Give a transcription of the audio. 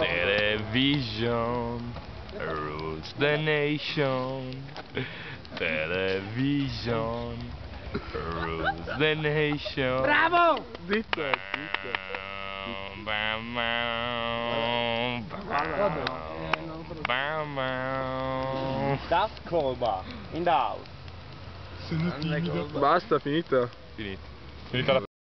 Television rules the nation. Television rules the nation. Bravo! Zitto, zitto. Bam, bam, bam, bam, bam. Das Kolba. In the house. Basta, finito. Finito. Finita la